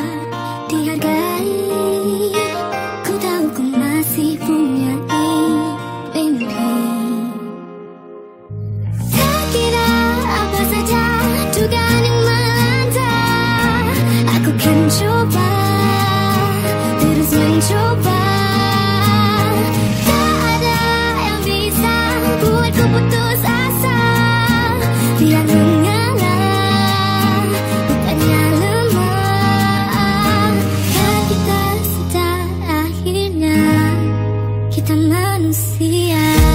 は mata manusia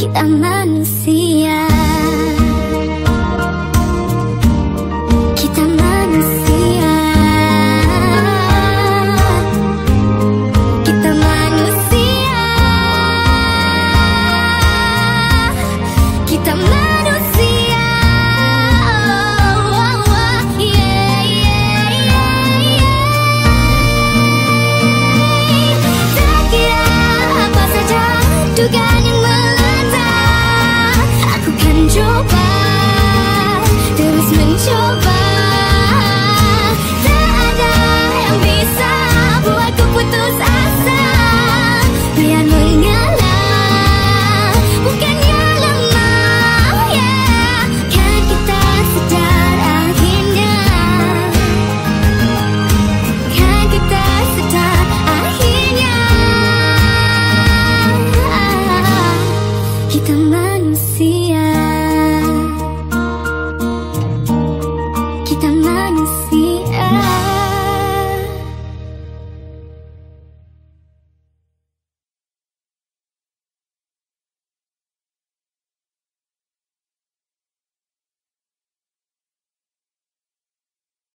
kita manusia 就把